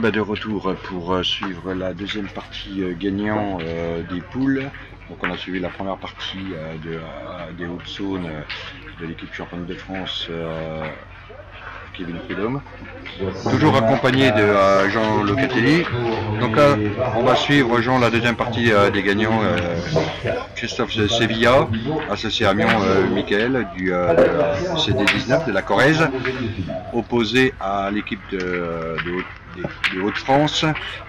Bah, de retour pour euh, suivre la deuxième partie euh, gagnant euh, des poules. Donc on a suivi la première partie de, des hautes zones de l'équipe championne de France Kevin Prudhomme. Toujours accompagné de Jean Locatelli. Donc là, on va suivre Jean la deuxième partie des gagnants. Christophe Sevilla, associé à Mion Michael du euh, de CD19 de la Corrèze, opposé à l'équipe de, de Haute- des, Hauts-de-France,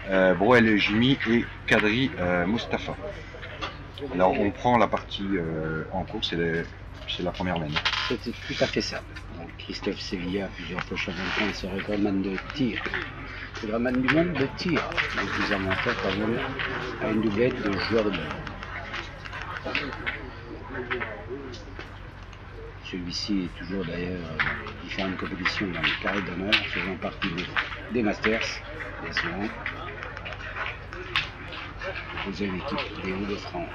euh, Broel Jimmy et Kadri euh, Mustapha. Alors on prend la partie euh, en cours, c'est le- c'est la première mène. C'était tout à fait ça. Donc, Christophe Sevilla, plusieurs fois champion de et recordman de tir. Recordman du monde de tir. Donc, plusieurs menteurs parvenus à une doublette de joueurs de balle. Celui-ci est toujours d'ailleurs dans les différentes compétitions dans les carrés d'honneur, faisant partie des, Masters, des Semaines, opposé à l'équipe des Hauts-de-France.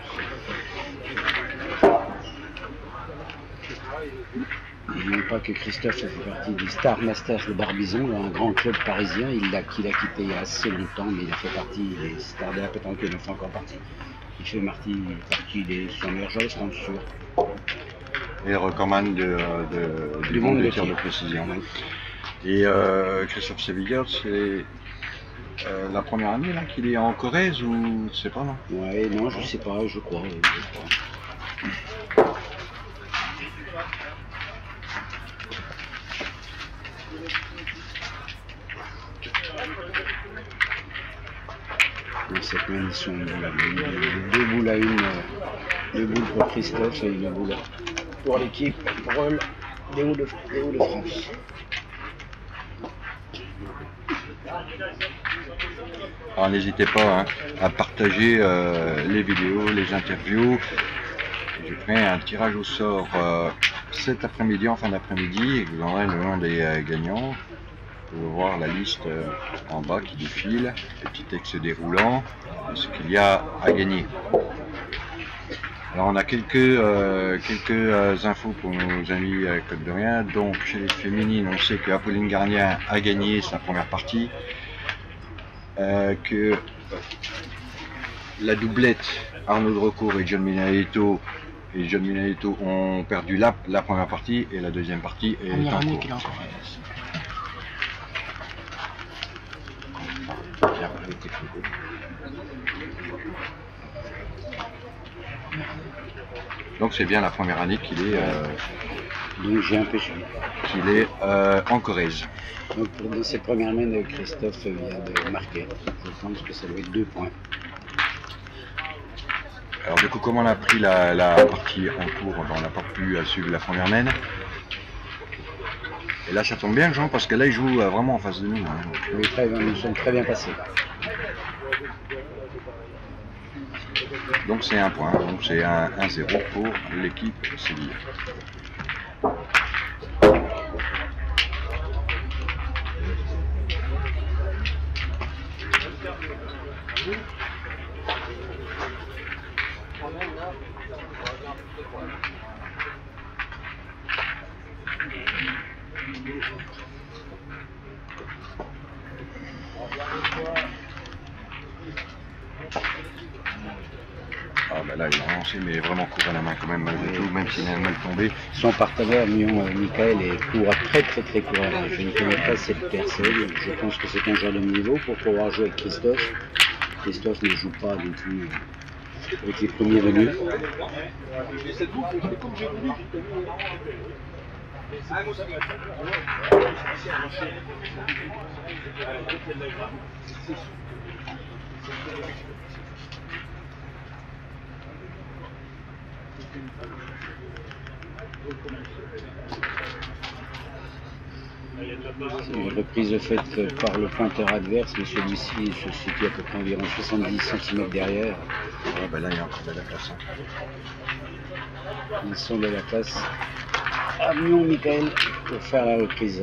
N'oublions pas que Christophe fait partie des Star Masters de Barbizon, un grand club parisien. Il l'a qu'il a quitté il y a assez longtemps, mais il a fait partie des stars de la pétanque, il en fait encore partie. Il fait partie, des son meilleur joueur de France, sûr. Et recordman de, de, du Du monde monde de tir de précision. Et euh, Christophe Sevilla, c'est euh, la première année là qu'il est en Corrèze ou je sais pas non? Ouais, non, je sais pas, je crois. je crois. Cette même, ils sont à. Deux boules à une. euh, Deux boules pour Christophe et une boule pour l'équipe Brol des Hauts de, des Hauts de France. Alors n'hésitez pas hein, à partager euh, les vidéos, les interviews. Je ferai un tirage au sort euh, cet après-midi, en fin d'après-midi, et vous aurez le nom des euh, gagnants. Vous pouvez voir la liste en bas qui défile, petit texte déroulant, ce qu'il y a à gagner. Alors on a quelques, euh, quelques euh, infos pour nos amis euh, Côte de Rien. Donc chez les féminines, on sait que Apolline Garnier a gagné sa première partie. Euh, que la doublette Arnaud de Recourt et John Minaletto et John ont perdu la, la première partie et la deuxième partie est en cours a encore Il a pas été fait. Donc c'est bien la première année qu'il est, euh, Donc j'ai un qu'il est euh, en Corrèze. Donc pour dans cette première main, Christophe vient de marquer. Je pense que ça doit être deux points. Alors du coup, comme on a pris la, la partie en cours, ben, on n'a pas pu euh, suivre la première mène. Et là, ça tombe bien, Jean, parce que là, il joue euh, vraiment en face de nous. hein. Donc, Oui, très bien, nous sommes très bien passés. Donc c'est un point, donc c'est un 1-0 pour l'équipe Séville. Ah bah là il a lancé mais vraiment court à la main quand même malgré tout, même Son partenaire, Mion euh, Michael, est court, très très très court. Je ne connais pas cette personne. Je pense que c'est un joueur de niveau pour pouvoir jouer avec Christophe. Christophe ne joue pas non plus euh, avec les premiers venus. Une reprise faite par le pointeur adverse, mais celui-ci se situe à peu près environ 70 cm derrière. Ah bah là il y a encore de la place. Ils sont de la place à Mion Michael pour faire la reprise.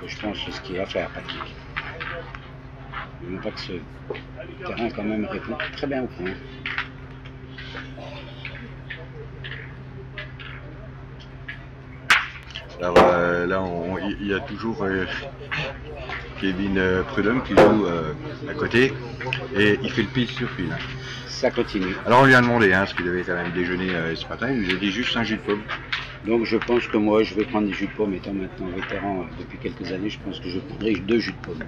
Que je pense que c'est ce qu'il va faire, Patrick. Pas que ce terrain quand même répond très bien au point. Alors euh, là, il y a toujours euh, Kevin euh, Prudhomme qui joue euh, à côté et il fait le pitch sur fil. Ça continue. Alors on lui a demandé hein, ce qu'il devait faire un déjeuner ce matin, il nous a dit juste un jus de pomme. Donc je pense que moi je vais prendre des jus de pomme, étant maintenant vétéran depuis quelques années, je pense que je prendrai deux jus de pomme.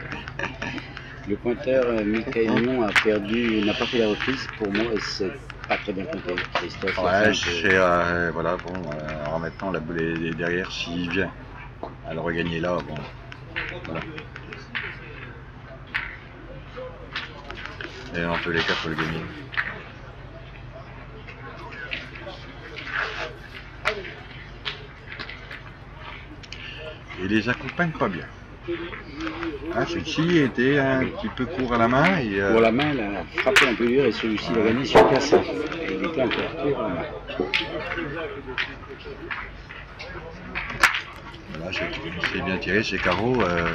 Le pointeur euh, Michael Lyon a perdu, n'a pas fait la reprise pour moi et c'est pas très bien compté. Christophe, Ouais, c'est euh, voilà, bon, euh, alors maintenant la boule est derrière, s'il vient à le regagner là, bon. Voilà. Et dans tous les faut le gagner. Il les accompagne pas bien. Hein, Celui-ci était un petit peu court à la main et euh, Pour la main, il a frappé un peu dur et celui-ci il a gagné sur. Et il était encore court à la main. Voilà, c'est c'est bien tiré, c'est carreau. Euh,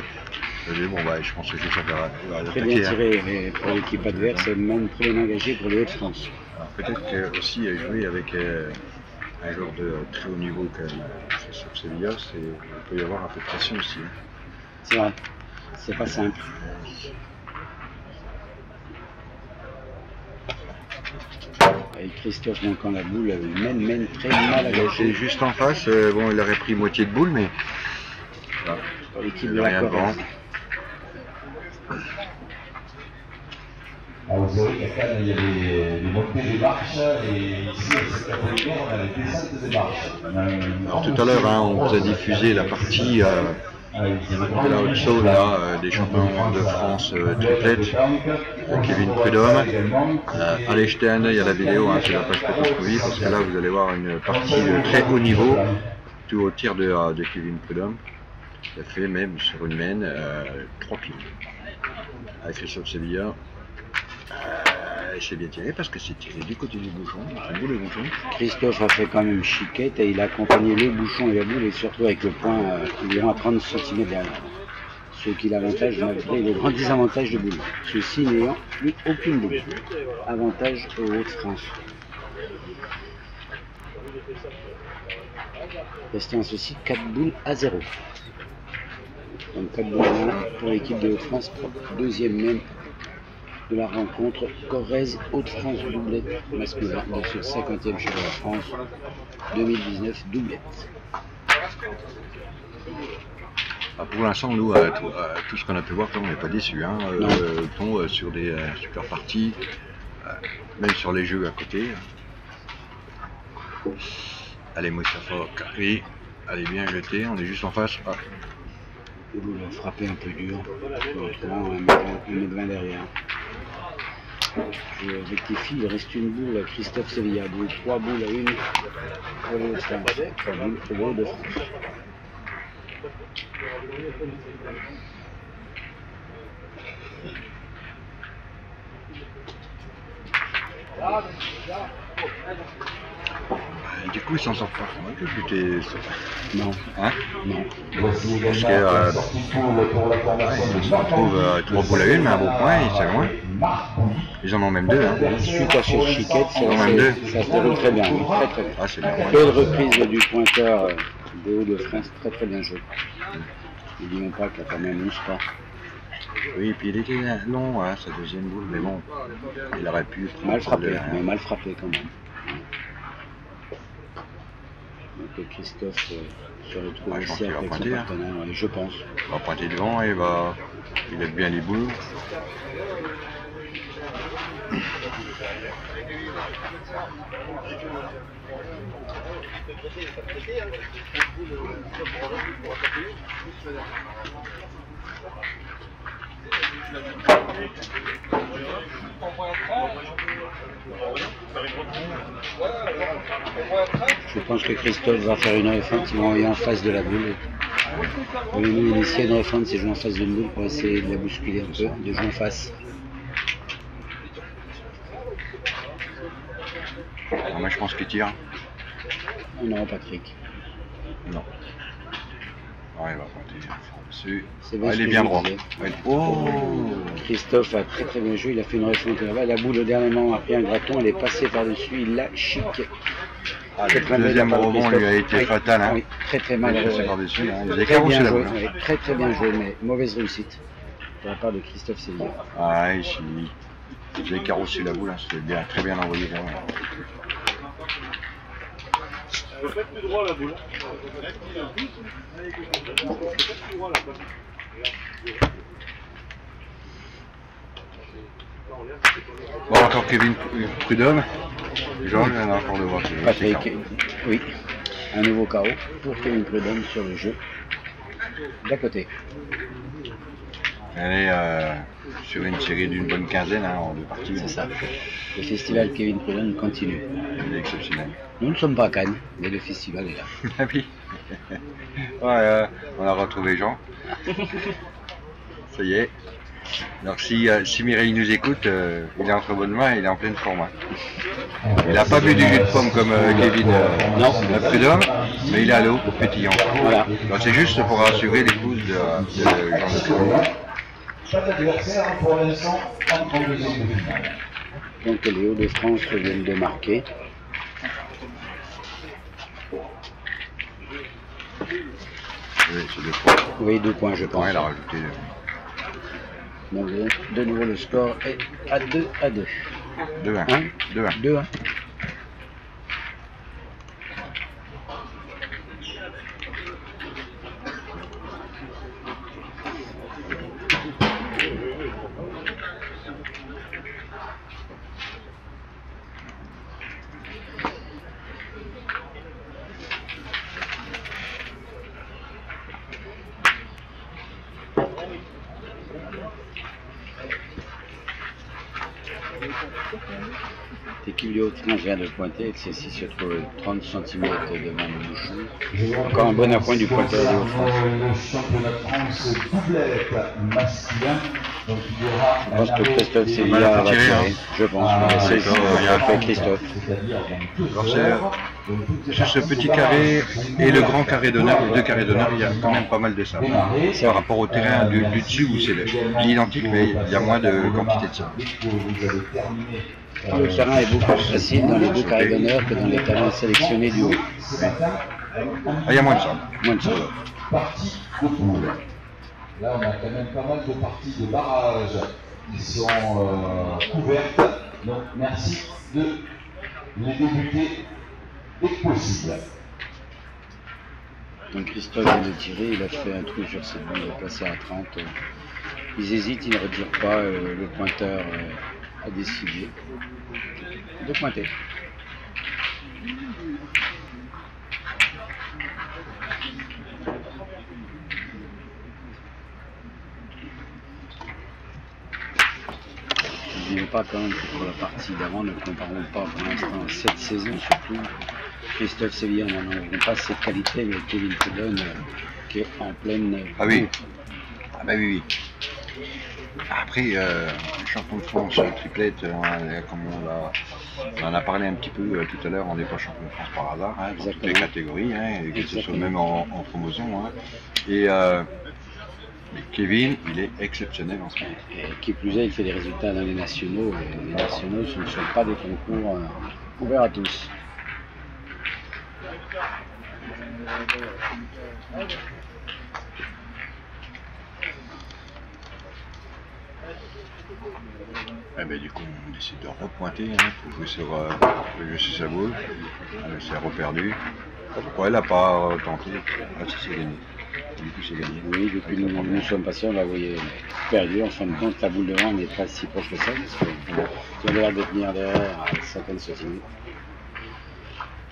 mais bon, bah, je pense que ça va, Très bien hein. tiré mais pour l'équipe adverse, même très bien engagé pour les Hauts-de-France. Alors, Peut-être que aussi jouer avec euh, un joueur de très haut niveau comme euh, c'est sur Sevilla, c'est- il peut y avoir un peu de pression aussi. hein. C'est vrai, c'est pas simple. Et Christophe manquant la boule, il mène, mène très mal C'est engagé. juste en face, euh, bon, il aurait pris moitié de boule, mais voilà. l'équipe Il de la Corrèze. Ah, savez qu'à Cannes, il y a des, des montées des marches, et ici, à cette catégorie, on a les descentes des marches. Tout à l'heure, hein, on vous a diffusé la partie euh, la haute saône là, euh, des champions de France euh, triplette, euh, Kevin Prudhomme. Euh, allez jeter un œil à la vidéo hein, sur la page Petrovskovi parce que là vous allez voir une partie de très haut niveau, tout au tir de, euh, Kevin Prudhomme. Il a fait même sur une main euh, 3 pieds. Avec Christophe Sevilla. C'est bien tiré parce que c'est tiré du côté du bouchon, le bouchon. Christophe a fait quand même chiquette et il a accompagné le bouchon et la boule et surtout avec le point euh, environ à 30 cm derrière. Ce qui l'avantage malgré les grands désavantages de boule. Ceci n'ayant plus aucune boule. Avantage aux Hauts-de-France. Restant à ceci 4 boules à 0. Donc 4 boules à 1 pour l'équipe de Hauts-de-France, deuxième même de la rencontre Corrèze Hauts-de-France doublette masculin dans ce 50e championnat de France 2019 doublette. Ah, pour l'instant, nous, euh, tout, euh, tout ce qu'on a pu voir, on n'est pas déçus. Hein. Euh, euh, bon, sur des super parties, même sur les jeux à côté. Allez, Moustapha Kari, allez bien jeter, on est juste en face. Ah, a frappé un peu dur, en un mètre mètre derrière. Je rectifie, il reste une boule à Christophe Sevilla, donc trois boules à une pour les Hauts-de-France, trois boules pour les Hauts-de-France. Euh, du coup, ils s'en sortent pas. Non, Hein non. Parce que, euh, ouais, de ils se retrouvent euh, trois boules à une, mais un beau point, et c'est loin. Ils en ont même deux. Hein. Suite à cette chiquette, ça, En même deux. ça se déroule très bien, oui, très très bien. Ah, c'est bien. Belle reprise du pointeur euh, de Hauts-de-France, très très bien joué. N'oublions pas qu'il y a quand même 11 pas. Oui, et puis il était long, hein, sa deuxième boule, mais bon, il aurait pu. Mal frappé, mais mal frappé quand même. Donc euh, Christophe euh, se retrouve Ouais, va avec son pointer, partenaire, je pense. Il va pointer devant et il va. Il aide bien les boules. Je pense que Christophe va faire une réfente, il va envoyer en face de la boule. Oui, nous, il essaie de réfendre, c'est jouer en face d'une boule pour essayer de la bousculer un peu, de jouer en face. Alors, moi, je pense qu'il tire. On n'aura pas Cric. Non. Ouais, il va pointer dessus. C'est bien Ah, il est bien droit. Ouais. Oh Christophe a très très bien joué, il a fait une réfente là-bas. La boule au dernier moment a pris un graton, elle est passée par-dessus, il l'a chic. Ah, Le mal deuxième rebond lui a été Oui, fatal. Hein. Oui, très très mal. Il euh, par-dessus, hein. Il a Très carrossé bien la joué, boule. hein. très très bien joué, mais mauvaise réussite. de la part de Christophe Séville. Ah, ici, j'ai carrossé la boule, hein, c'était bien, très bien envoyé plus droit la. Bon, encore Kevin Prudhomme. Jean, il y en a encore de voir. Patrick, oui, un nouveau KO pour Kevin Prudhomme sur le jeu. D'à côté. Elle est euh, sur une série d'une bonne quinzaine hein, en deux parties. C'est ça. Le festival Kevin Prudhomme continue. Elle est exceptionnelle. Nous ne sommes pas à Cannes, mais le festival est là. Ah oui. Ouais, euh, on a retrouvé Jean. Ça y est. Alors si, euh, si Mireille nous écoute, il est entre bonnes mains et il est en pleine forme. hein. Il n'a pas bu du jus de pomme comme Kevin Non. Prudhomme, mais il est à l'eau, pétillant. Voilà. Donc, C'est juste pour rassurer l'épouse de, de Jean-Luc. Pas d'adversaire pour l'instant en 32e de finale. Donc les Hauts-de-France viennent de marquer. Oui, c'est deux fois. Oui, deux points, je pense. Ouais, il a rajouté. euh, Donc, de nouveau, le score est à 2 à 2. 2-1. Hein 2-1. 2 1. Haut-de-France vient de pointer, et celle-ci se trouve 30 cm devant le bouchon. Encore un bon appoint du pointeur de France Je pense que Christophe à va tirer, tirer. hein. Je pense Ah, que c'est il y a fait Christophe. C'est- Sur ce petit carré et le grand carré d'honneur, les deux carrés d'honneur, il y a quand même pas mal de sable. démarrées. Par rapport au terrain du, du dessus où c'est le- l'identique, mais il y a moins de quantité de sable. Le terrain est beaucoup plus facile dans les deux carrés d'honneur que dans les terrains sélectionnés du haut. ce matin, Ah, il y a moins de sable. Moins de partie de poule. Là, on a quand même pas mal de parties de barrage qui sont euh, couvertes. Donc, merci de les débuter dès que possible. Donc Christophe vient de tirer, il a fait un trou sur cette boule, il est passé à 30. Ils hésitent, ils ne retirent pas, euh, le pointeur euh, a décidé de pointer. N'oublions pas quand même que pour la partie d'avant, ne comparons pas pour l'instant cette saison surtout. Christophe Sévillon n'en pas cette qualité, mais Kevin Prudhomme euh, qui est en pleine. Ah oui. Ah bah oui, oui. Après, euh, champion de France euh, triplette, euh, comme on, on en a parlé un petit peu euh, tout à l'heure, on n'est pas champion de France par hasard, hein, dans toutes les catégories, hein, et que ce soit même en, en promotion. hein. Et euh, Kevin, il est exceptionnel en ce moment. Et qui plus est, il fait des résultats dans les nationaux. Et les nationaux, ce ne sont pas des concours ouverts à tous. Eh ben, du coup, on décide de repointer hein, pour jouer sur, euh, jouer sur sa boule. Euh, c'est reperdu. Pourquoi elle n'a pas euh, tenté? Ah, si, c'est gagné. Du coup, c'est gagné. Oui, depuis que nous, nous sommes passés, on la voyait perdue. En fin de compte, la boule de vent n'est pas si proche que ça, parce qu'on a l'air de tenir derrière à 50 cm.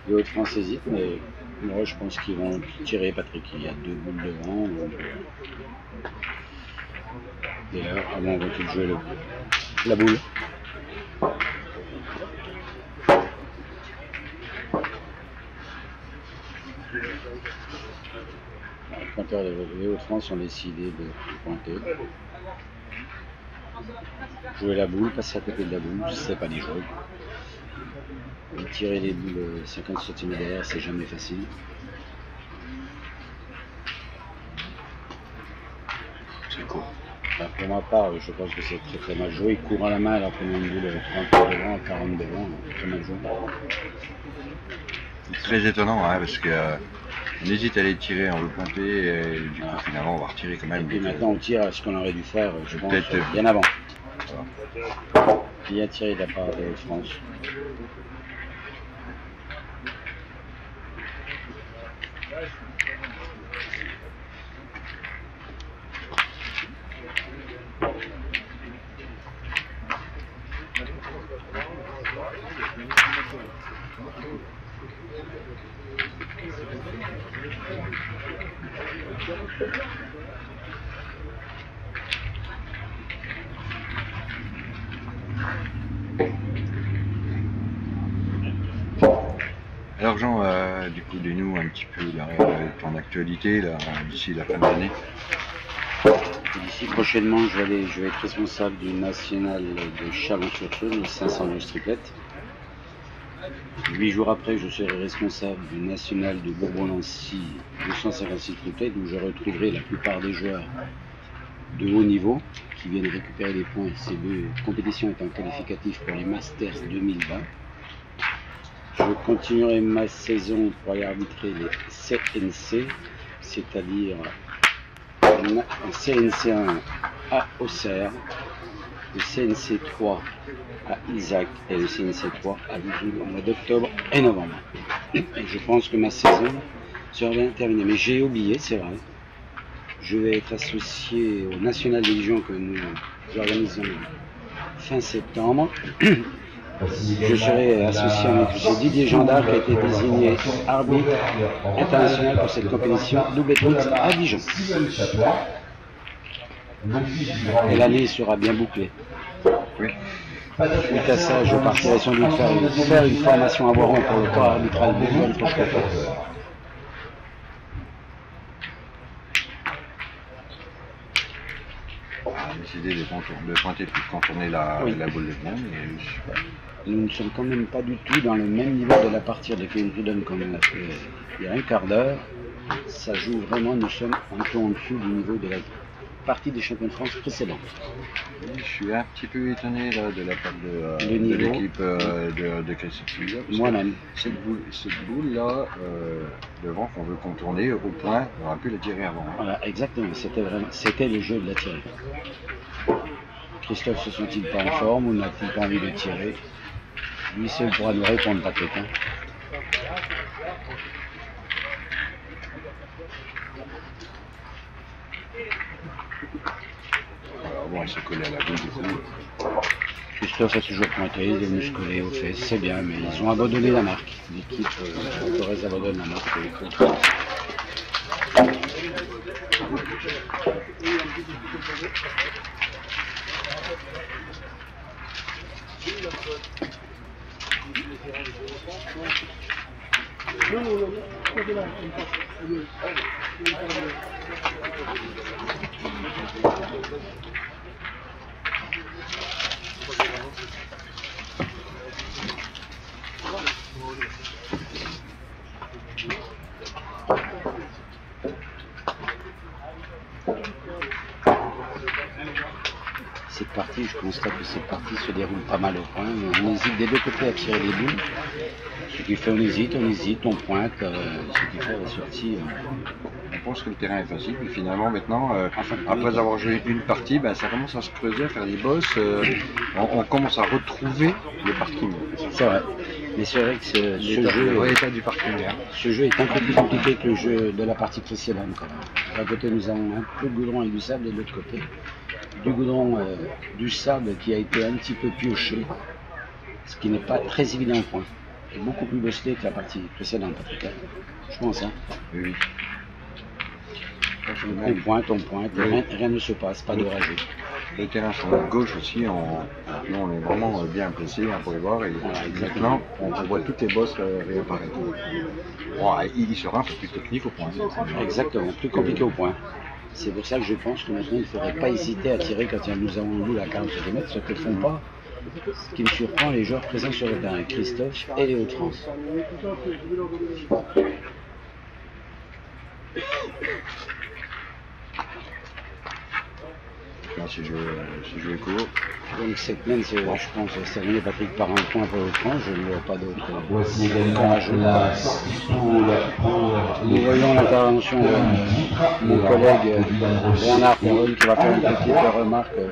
Les Hauts-de-France hésitent, mais moi je pense qu'ils vont tirer, Patrick. Il y a deux boules de vent. donc, euh, Et là, avant, on va tout jouer la boule. Les pointeurs de les Hauts-de-France ont décidé de pointer. Jouer la boule, passer à côté de la boule, c'est pas des jouer. Et tirer les boules euh, 50 cm derrière, c'est jamais facile. C'est court. Enfin, pour ma part, je pense que c'est très très mal joué. Il court à la main alors qu'on a une boule à 30 devant, 40 devant, très mal joué. C'est très étonnant, hein, parce que euh, on hésite à les tirer, on veut pointer, et du coup finalement on va retirer quand Et même. Donc, maintenant on tire à ce qu'on aurait dû faire, je pense, euh, bien avant. Bien tiré de la part de France? Alors Jean, euh, du coup dis-nous un petit peu euh, ton actualité d'ici la fin de l'année. D'ici prochainement, je vais, être responsable du national de Chalon-sur-Saône, les 512 triplettes. Huit jours après, je serai responsable du national de Bourbon-Lancy 256 triplettes, où je retrouverai la plupart des joueurs de haut niveau qui viennent récupérer des points. Ces deux compétitions étant qualificatives pour les Masters 2020. Je continuerai ma saison pour aller arbitrer les CNC, c'est-à-dire un CNC1 à Auxerre, le CNC3 à Isaac et le CNC3 à Lisieux au mois d'octobre et novembre. Je pense que ma saison sera bien terminée. Mais j'ai oublié, c'est vrai. Je vais être associé au National Division que nous organisons fin septembre. Je serai associé avec M. Didier Gendard qui a été désigné arbitre international pour cette compétition double étoile à Dijon. Et l'année sera bien bouclée. Oui. Suite à ça, je partirai sans doute faire une, faire une formation à Boiron pour le corps arbitral de a décidé de, contour- de pointer puis de contourner la, Oui. la boule de monde. Et, je sais pas. Nous ne sommes quand même pas du tout dans le même niveau de la partie de Kevin Prudhomme comme on a fait il y a un quart d'heure. Ça joue vraiment, nous sommes un peu en dessous du niveau de la partie des champions de France précédente. Je suis un petit peu étonné là, de la part de, euh, l'équipe euh, de, de parce que Moi-même. Cette boule, cette boule là, euh, devant qu'on veut contourner au point, on aurait pu la tirer avant. hein. Voilà, exactement. C'était le jeu de la tirée. Christophe se sent-il pas en forme ou n'a-t-il pas envie de tirer? Lui seul pourra nous répondre, Patrick. hein. Alors bon, il s'est collé à la coup. Christophe a toujours pointé, il est musclé aux fesses, c'est bien, mais ils ont abandonné la marque. L'équipe euh, Torres abandonne la marque. et il faut- Cette partie, je constate que cette partie se déroule pas mal au point. On hésite des deux côtés à tirer les boules. Ce qui fait on hésite, on hésite, on pointe. euh, ce qui fait la sortie. euh, On pense que le terrain est facile, mais finalement maintenant, euh, Enfin, après avoir joué une partie, ben, ça commence à se creuser, à faire des bosses. on, on commence à retrouver le parking. C'est vrai. Mais c'est vrai que ce, jeu, le vrai état du parking. hein. ce jeu est un peu plus compliqué que le jeu de la partie précédente. D'un côté, nous avons un peu de goudron et du sable, et de l'autre côté, du goudron, euh, du sable qui a été un petit peu pioché, ce qui n'est pas très évident au point. C'est beaucoup plus bosselé que la partie précédente, en tout cas. Je pense, hein. Oui, oui. On pointe, on pointe, et rien, rien ne se passe, pas de rageux. Le terrain sur notre gauche aussi, on, on est vraiment euh, bien placé hein, pour les voir. Et Voilà, maintenant, on, on voit toutes les bosses euh, réapparaître. Bon, il, il sera un peu plus technique au point. Exactement, plus compliqué au point. C'est pour ça que je pense que maintenant il ne faudrait pas hésiter à tirer quand nous avons boule à 40 cm, ce que font pas, ce qui me surprend les joueurs présents sur le terrain, Christophe et Léo Trans. Euh, c'est joué court. Donc cette main, c'est, je pense, c'est terminé Patrick par un point pour l'étrange, je ne vois pas d'autre. Voici également la sortie de poule pour Nous voyons l'intervention de mon collègue Bernard Perron qui va faire une petite remarque euh,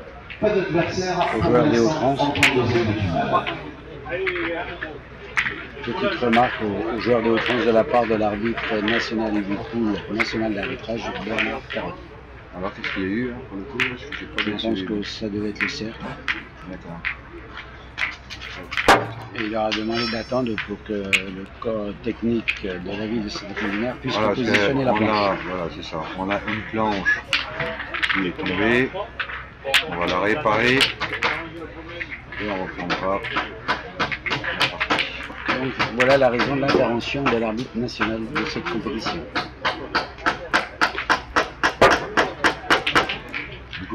Aux joueurs des demi-finale. Petite remarque aux, joueurs de Haute-France de la part de l'arbitre national du pool national d'arbitrage, Bernard Perron. Alors, qu'est-ce qu'il y a eu hein, pour le coup Parce que j'ai pas Je pense que ça devait être le cercle. D'accord. Et il leur a demandé d'attendre pour que le corps technique de la ville de Saint-Apollinaire puisse Voilà, repositionner la on planche. a, voilà, c'est ça. On a une planche qui est tombée. On va la réparer et on reprendra. Donc voilà la raison de l'intervention de l'arbitre national de cette compétition.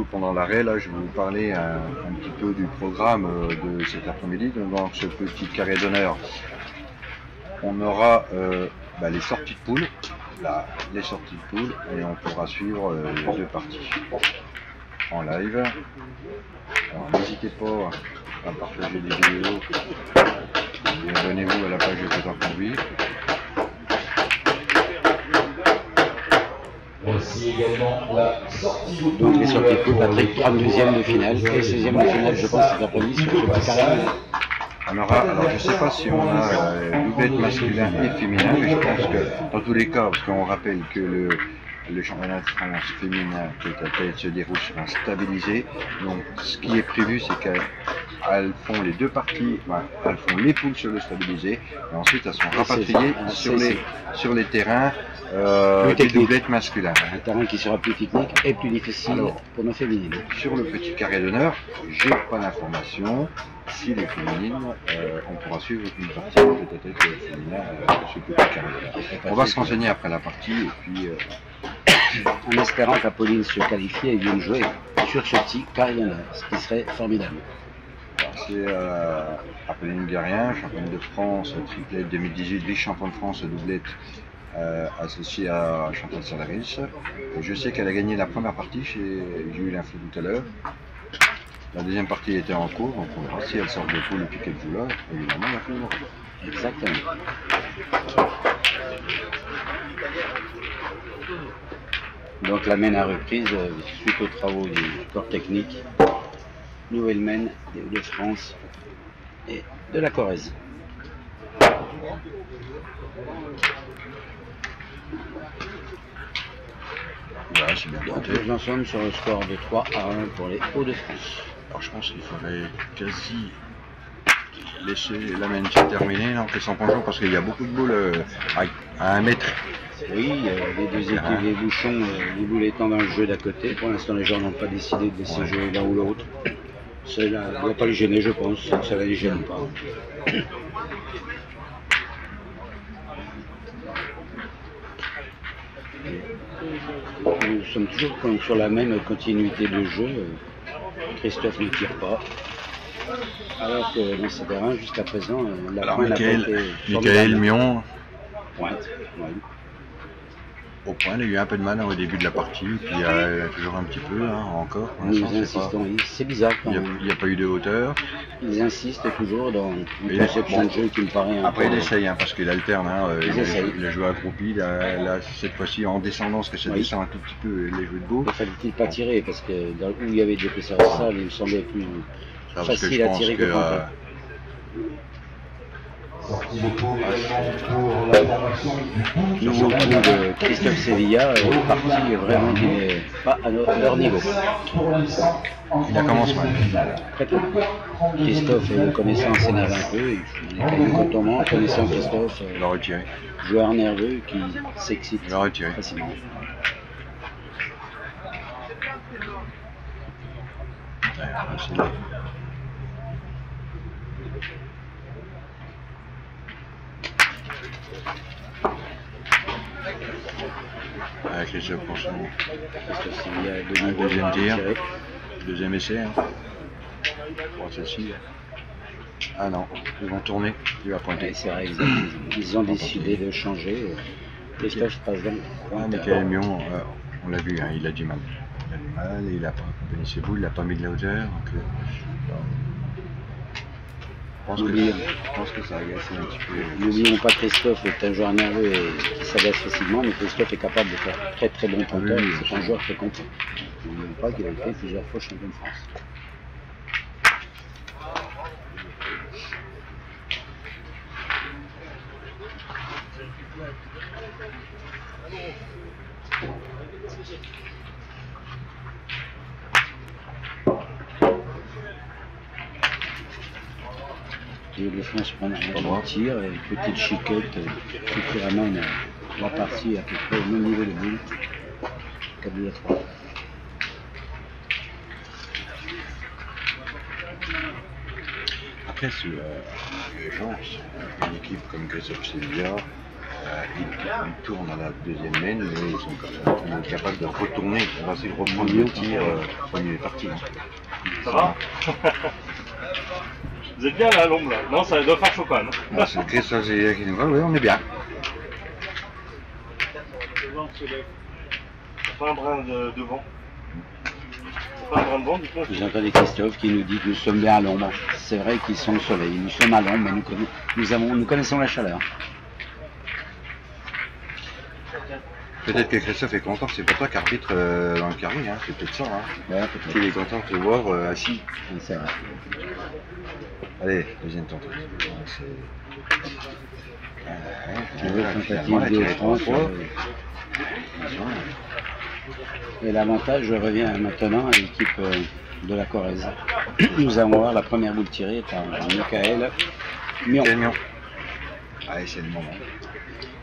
Pendant l'arrêt, là, je vais vous parler un, petit peu du programme euh, de cet après-midi. Dans ce petit carré d'honneur, on aura euh, bah, les sorties de poule, les sorties de poule, et on pourra suivre euh, les deux parties en live. N'hésitez pas à partager des vidéos et abonnez-vous à la page de Peter Conduit. Voici également la sortie de poule. Donc les sorties pour Patrick, les 32e de finale et 16e de finale, je pense, cet après-midi sur ce petit carré. On aura, alors je sais pas si on a euh, doublette masculin et féminin, mais je pense que dans tous les cas, parce qu'on rappelle que le, le championnat de France féminin qui est à tête se déroule sur un stabilisé, donc ce qui est prévu c'est qu'elles elles font les deux parties, ouais, elles font les poules sur le stabilisé, et ensuite elles sont rapatriées ça, sur les, sur les terrains euh, Plus masculins. Un terrain qui sera plus technique et plus difficile Alors. pour nos féminines. Sur le petit carré d'honneur, j'ai pas l'information. Si les féminines, euh, on pourra suivre une partie à tête féminin euh, sur ce petit carré d'honneur. On va se renseigner après la partie et puis euh, En espérant qu'Apolline se qualifie et vienne jouer sur ce petit carré d'honneur, ce qui serait formidable. c'est euh, Apolline Garien, championne de France, triplette 2018, vice-champion de France doublette euh, associée à Chantal Salaris. Et je sais qu'elle a gagné la première partie, j'ai eu l'info tout à l'heure. La deuxième partie était en cours, donc on verra si elle sort de poule puis qu'elle joue là, évidemment la cour. Exactement. Donc la mène à reprise euh, suite aux travaux du corps technique, nouvelle mène des Hauts-de-France et de la Corrèze. Voilà, c'est bien tenté. nous en sommes sur le score de 3 à 1 pour les Hauts-de-France. Alors je pense qu'il faudrait quasi laisser la main se terminer, non, que sans penchant, parce qu'il y a beaucoup de boules euh, à, à un mètre. Oui, euh, les deux équipes, les bouchons, euh, les boules étant dans le jeu d'à côté. Pour l'instant, les gens n'ont pas décidé de laisser Ouais. jouer l'un ou l'autre. Cela ne doit pas les gêner, je pense. Ça ne les gêne pas. Nous sommes toujours sur la même continuité de jeu. Christophe ne tire pas. Alors que dans jusqu'à présent, euh, la Alors pointe Michael, formidable. Mion, Pointe. Au point, il a eu un peu de mal hein, au début de la partie, puis il y a toujours un petit peu, hein, encore. C'est pas- insistons, oui. c'est bizarre quand Il n'y a, pas eu de hauteur. Ils insistent toujours dans une conception bon, de jeu qui me paraît un Après, il essaye, hein, parce qu'il alterne. Euh, il, a, il a joué accroupi, là, là, cette fois-ci en descendant, parce que ça Oui. descend un tout petit peu, il a joué debout. Ne fallait-il pas tirer Parce que dans, où il y avait des épaisseurs de sable, il me semblait plus Ça, que facile à tirer que, que poule également pour la formation du. Nous, Christophe Sevilla, est parti vraiment qui n'est pas à leur niveau. Il a commencé mal. demi-finale. Très peu. Christophe, connaissant, s'énerve un peu. Vu qu'au tournant, connaissant Christophe, euh, l'a retiré. joueur nerveux qui s'excite facilement. Ouais, Avec les jeux pour son Christophe Sevilla, Un deux niveaux deuxième tir. deuxième essai. Hein. Bon, celle-ci. Ah non, ils vont tourner, il va pointer. C'est vrai, ils ont, ils ont décidé de changer. Christophe passe donc. Ouais, Michael Mion, euh, on l'a vu, hein, il a du mal. a du mal, il a pas boules, il n'a pas mis de la hauteur. Donc, euh, je, pense que, N'oublions. je pense que ça un petit peu. N'oublions pas que Christophe est un joueur nerveux et qui s'agace facilement, mais Christophe est capable de faire très très bon oui, et oui, c'est un joueur très complet. N'oublions pas qu'il a été plusieurs fois champion de France. Et le prend un tir, et petite chiquette, tout qui ramène euh, la partie à peu près au même niveau de boule. 4 à 3. Après, sur euh, une équipe comme Christophe Sevilla, euh, ils, ils tournent à la deuxième main, mais ils sont quand même capables de retourner, on va essayer de reprendre le tir, euh, quand il est parti. hein. Ça va? Vous êtes bien là à l'ombre là Non, ça doit faire chaud quand même. Ah, c'est Christophe Sevilla qui nous voit, oui, on est bien. Le vent se lève. Pas un brin de, de vent. Pas un brin de vent du coup Christophe qui nous dit que nous sommes bien à l'ombre. C'est vrai qu'ils sont au soleil. Nous sommes à l'ombre, mais nous, conna- nous, avons, nous connaissons la chaleur. Peut-être que Christophe est content, c'est pas toi qui arbitre euh, dans le carré, hein, c'est peut-être ça. Hein. Ouais, est content de te voir euh, assis. Oui, C'est vrai. Allez, deuxième Ah, ouais, Tu veux euh, Et l'avantage revient maintenant à l'équipe euh, de la Corrèze. Nous allons voir la première boule tirée par Michael Mion. Allez, c'est le moment.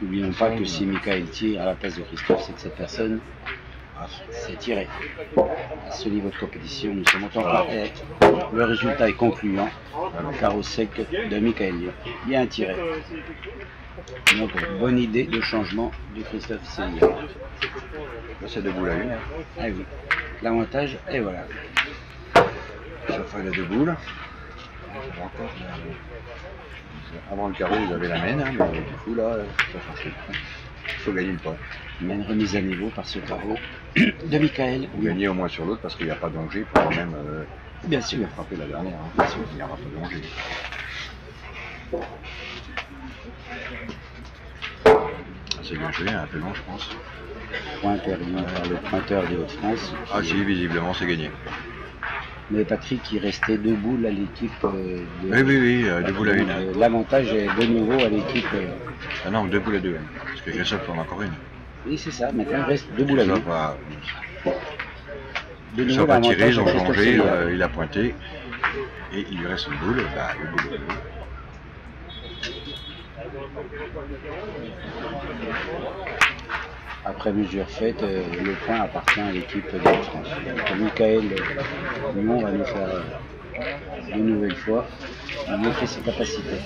N'oublions pas que si Michael tire à la place de Christophe, c'est que cette personne s'est tirée. À ce niveau de compétition, nous sommes par tête. Le résultat est concluant. Carreau sec de Michael. Bien tiré. Donc, bonne idée de changement de Christophe Seigneur. Là, c'est boules à une. hein. Ah oui. L'avantage, et voilà. Chaque fois, il a deux boules. Encore, Avant le carreau, vous avez la main, hein, mais du coup, là, ça change tout. Il faut gagner le. Mais une remise à niveau par ce carreau de Michael. Vous gagnez au moins sur l'autre parce qu'il n'y a pas de danger pour même euh, Bien sûr. frapper la dernière. hein. Bien sûr, il n'y aura pas de danger. Ah, C'est bien joué, un peu long, je pense. Point perdu par le pointeur des Hauts-de-France. Ah si, visiblement, c'est gagné. Mais Patrick, il restait deux boules à l'équipe euh, de... Oui, oui, oui, euh, deux boules à une. Euh, L'avantage est de nouveau à l'équipe. Ah non, deux boules à deux. hein. Parce que Christophe en a encore une. Oui, c'est ça. Maintenant, il reste deux boules à Christophe deux. a, De Ils nouveau, l'avantage ils ont changé, il a pointé. Et il lui reste une boule, bah, une boule. Après mesure faite, euh, le point appartient à l'équipe de France. Donc, Michael Lyon va nous faire euh, une nouvelle fois montrer ses capacités.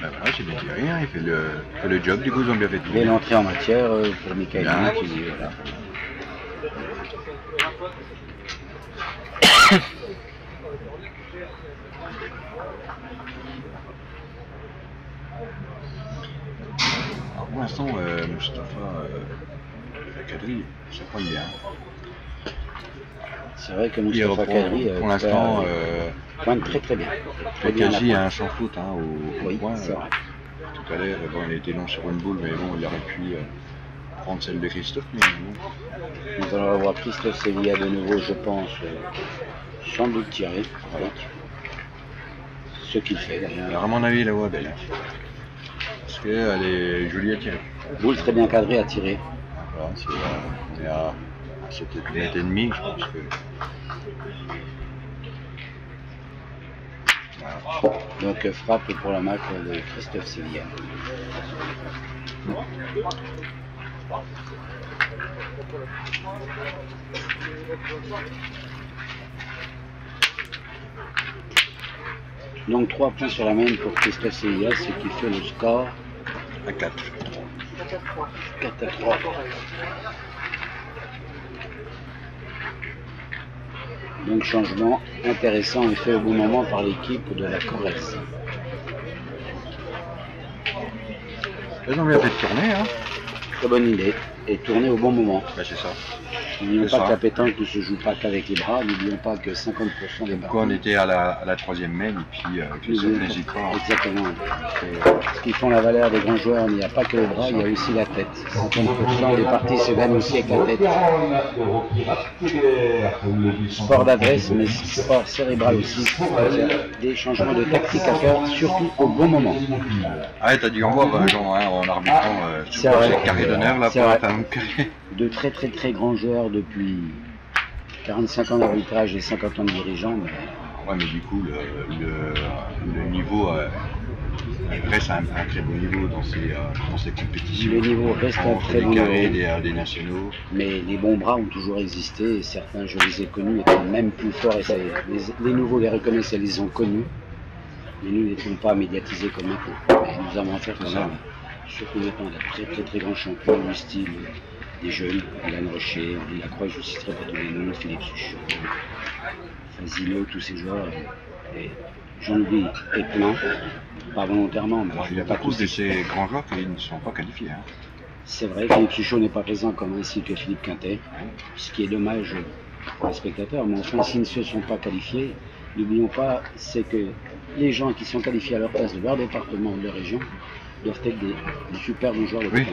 Bah voilà, c'est bien tiré, hein, il fait le, fait le job, du coup ils ont bien fait tout. Belle entrée en matière euh, pour Michael Bien. Lyon qui voilà. Alors, pour l'instant, euh, Mustapha euh, Kadri, ça prend bien. C'est vrai que reprend, Kadri euh, pour l'instant, euh, pointe très très bien. Très bien la un sans faute hein, au, au Oui, point. Tout à l'heure, bon, il a été long sur une boule, mais bon, il aurait pu prendre celle de Christophe. Mais. Nous allons avoir Christophe Sevilla de nouveau, je pense, euh, sans doute tiré. Voilà. Ce qu'il fait d'ailleurs. Alors, à mon avis, la voix est belle. hein. Parce qu'elle est jolie à tirer. Boule très bien cadrée à tirer. Voilà, c'est, euh, on est à 7 mètres et demi, je pense que. Donc frappe pour la marque de Christophe Sevilla. Donc 3 points sur la main pour Christophe Sevilla, ce qui fait le score À 4. 4 à 3. Donc changement intéressant et fait au bon moment par l'équipe de la Corrèze. Ils ont bien fait de tourner, hein. Très bonne idée. Et tourner au bon moment. Bah, c'est. N'oublions pas ça. que la pétanque ne se joue pas qu'avec les bras. N'oublions pas que 50% des Quoi, on était à la, à la troisième main, et puis euh, Christophe n'hésite pas. Exactement. Et Ce qui font la valeur des grands joueurs, il n'y a pas que les bras, il y a aussi la tête. 50% des parties se gagnent aussi avec la tête. Sport d'adresse, mais sport cérébral aussi. Des changements de tactique à faire, surtout au bon moment. Ah, t'as dû en voir, euh, Jean, hein, en arbitrant, euh, sur carrés d'honneur, là, pour vrai. la femme carré. De très très très grands joueurs depuis 45 ans d'arbitrage et 50 ans de dirigeant. mais Ouais, mais du coup, le, le, le niveau euh, reste un, un très bon niveau dans ces, euh, dans ces compétitions. Le niveau reste un très des bon niveau. des, euh, des nationaux. Mais les bons bras ont toujours existé et certains, je les ai connus, étant même plus forts et ça- les, les nouveaux les reconnaissent et les ont connus. Mais nous n'étions pas médiatisés comme maintenant. Mais nous avons affaire quand même, surtout maintenant, à de très très très grands champions du style des jeunes, Yann Rocher, Henri Lacroix, je ne citerai pas tous les noms, Philippe Suchot, Fazilo, tous ces joueurs. Et j'en oublie, et plein, pas volontairement, mais Alors, il y ne a pas tous de ces grands joueurs qui ne sont pas qualifiés. Hein. c'est vrai, Philippe Suchot n'est pas présent comme ainsi que Philippe Quintet, ce qui est dommage pour les spectateurs, mais enfin s'ils ne se sont pas qualifiés, n'oublions pas, c'est que les gens qui sont qualifiés à leur place de leur département ou de leur région doivent être des, des super bons joueurs de oui,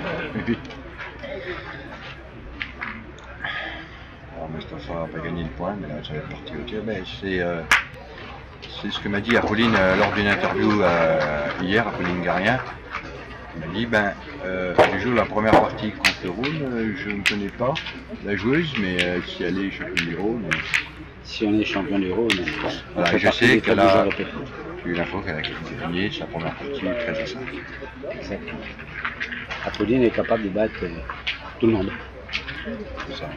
oui. Alors, Mustafa n'a pas gagné le point, mais là, ça va être parti au tir. Mais c'est, euh, c'est ce que m'a dit Apolline euh, lors d'une interview euh, hier, Apolline Garien. Elle m'a dit ben, je joue la première partie contre le Rhône, je ne connais pas la joueuse, mais si elle est championne du Rhône, Si on est champion du Rhône, Voilà, je sais qu'elle a- j'ai eu l'info qu'elle a gagné sa première partie 13 à 5. Exactement. Apolline est capable de battre tout le monde. C'est ça.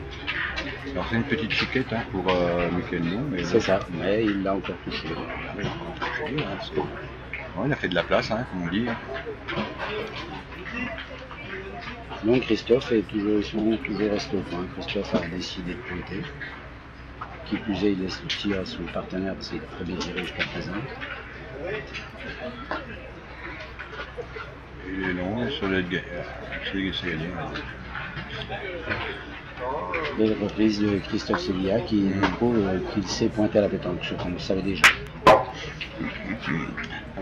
Alors c'est une petite chiquette hein, pour euh, Michael Lyon, mais C'est ça, mais il l'a encore touché. Hein, parce que- il a fait de la place, hein, comme on dit. Donc Christophe est toujours, sont toujours restés au point. Christophe a décidé de pointer. Qui plus est, il laisse le tir à son partenaire, c'est très bien jusqu'à présent. Il est long, sur le ga- sur le c'est gagné. Belle reprise de Christophe Sevilla qui nous prouve euh, qu'il sait pointer à la pétanque, ce qu'on le savait déjà.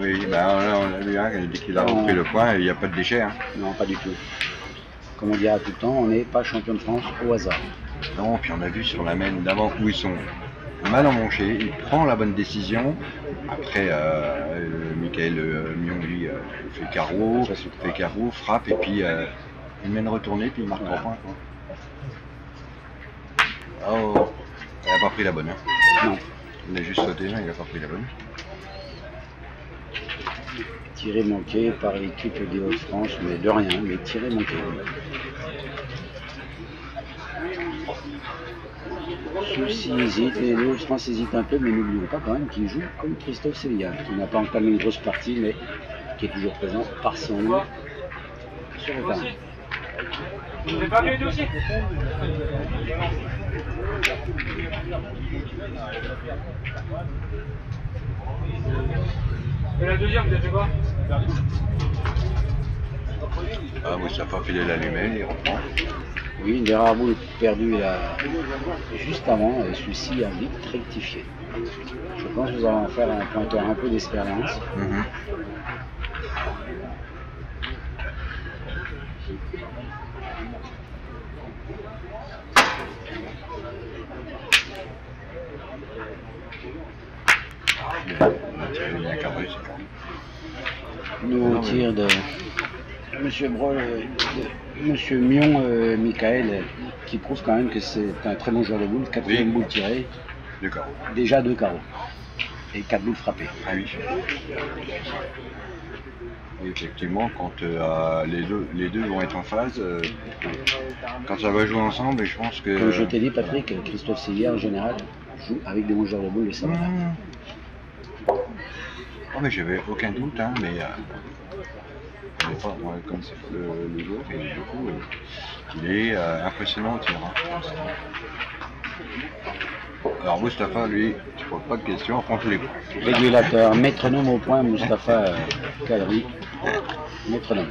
Oui, ben, là, on a vu, hein, dès qu'il a repris le point, il n'y a pas de déchet. Hein. Non, pas du tout. Comme on dira tout le temps, on n'est pas champion de France au hasard. Non, puis on a vu sur la main d'avant où ils sont mal emmanchés, il prend la bonne décision. Après, euh, euh, Michael euh, Mion, lui, euh, fait carreau, fait carreau, frappe, et puis il mène retourné, puis il marque Voilà. trois points. Quoi. Oh, il n'a pas pris la bonne. Hein. Non, Il a juste sauté, il n'a pas pris la bonne. tiré manqué par l'équipe des Hauts-de-France, mais de rien, mais tiré manqué. Souci hésite, les Hauts-de-France hésitent un peu, mais n'oublions pas quand même qu'il joue comme Christophe Sevilla, qui n'a pas entamé une grosse partie, mais qui est toujours présent par son nom sur le terrain. Vous n'avez pas vu les dossiers Et la deuxième, vous avez fait quoi Ah, Moustapha filé l'allumette, il reprend. Oui, une des rares boules perdues là, juste avant, et celui-ci a vite rectifié. Je pense que nous allons faire un pointeur un peu d'expérience. Mhm. On tire de Monsieur Brol, euh, Monsieur Mion, euh, Michael, euh, qui prouve quand même que c'est un très bon joueur de boule, quatrième Oui. boule tirée, D'accord. déjà deux carreaux et quatre boules frappées. Ah oui. Effectivement, quand euh, les, deux, les deux vont être en phase, euh, quand ça va jouer ensemble, je pense que. Comme je t'ai dit, Patrick, Christophe Sévillard en général joue avec des joueurs de boule et ça va. Mmh. Oh, mais j'avais aucun doute, hein, mais. Euh, pas, moi, comme c'est le, le joueur, et du coup, euh, il est euh, impressionnant au tir. hein. Alors Mustapha, lui, je pose pas de questions, on prend tous les points. Régulateur, métronome au point, Mustapha euh, Kadri. Métronome.